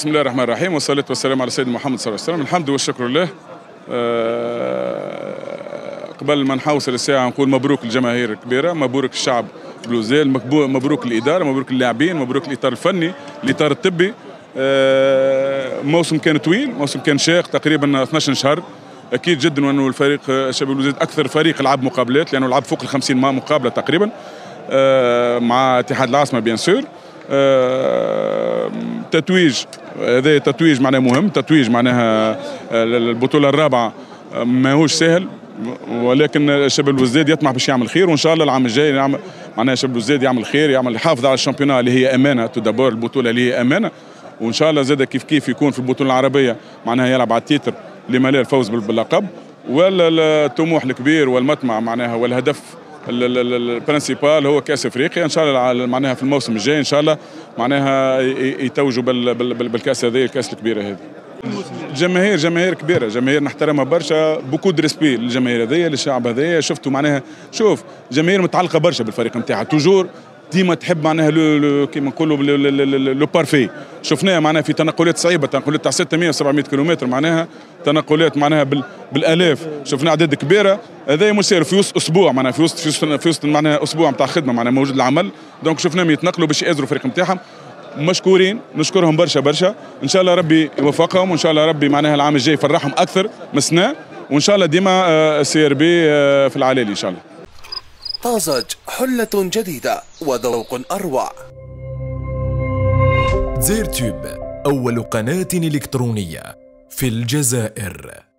بسم الله الرحمن الرحيم والصلاة والسلام على سيدنا محمد صلى الله عليه وسلم. الحمد والشكر لله أه قبل ما نحوصل الساعة نقول مبروك الجماهير الكبيرة مبروك الشعب بلوزداد مبروك الإدارة مبروك اللاعبين مبروك الإطار الفني الإطار الطبي. أه موسم كان طويل موسم كان شاق تقريبا 12 شهر. أكيد جدا وأنه الفريق شباب بلوزداد أكثر فريق لعب مقابلات لأنه لعب فوق ال 50 مقابلة تقريبا. أه مع اتحاد العاصمة bien sûr. تتويج هذا تتويج معناه مهم. تتويج معناها البطولة الرابعة ماهوش سهل. ولكن شباب بلوزداد يطمح باش يعمل خير وإن شاء الله العام الجاي يعمل معناها شباب بلوزداد يعمل خير يعمل يحافظ على ال championnat اللي هي أمانة. تدبر البطولة اللي هي أمانة. وإن شاء الله زاد كيف كيف يكون في البطولة العربية معناها يلعب على ال titre لما لا الفوز باللقب. ولا الطموح الكبير والمطمع معناها والهدف ال principal هو كأس إفريقيا. إن شاء الله معناها في الموسم الجاي إن شاء الله معناها يتوجوا بالكأس هذه الكأس الكبيره هذه. جماهير جماهير كبيرة جماهير نحترمها برشا. beaucoup de respect للجماهير هذيا للشعب هذايا شفتوا معناها شوف جماهير متعلقة برشا بالفريق نتاعها. toujours ديما تحب معناها كيما نقولوا le parfait شفناها معناها في تنقلات صعيبة تنقلات تاع 600 700 كيلومتر معناها تنقلات معناها بالآلاف. شفنا اعداد كبيرة. هذا مش في وسط أسبوع معناها في وسط في وسط, معناها أسبوع نتاع خدمة معناها موجود العمل. donc شفناهم يتنقلوا باش يأزروا الفريق نتاعهم مشكورين نشكرهم برشا برشا. إن شاء الله ربي يوفقهم وإن شاء الله ربي معناها العام الجاي يفرحهم أكثر. السنة وإن شاء الله ديما ال CRB في العلالي إن شاء الله. في حلة جديدة وذوق أروع. دزاير تيوب أول قناة إلكترونية في الجزائر.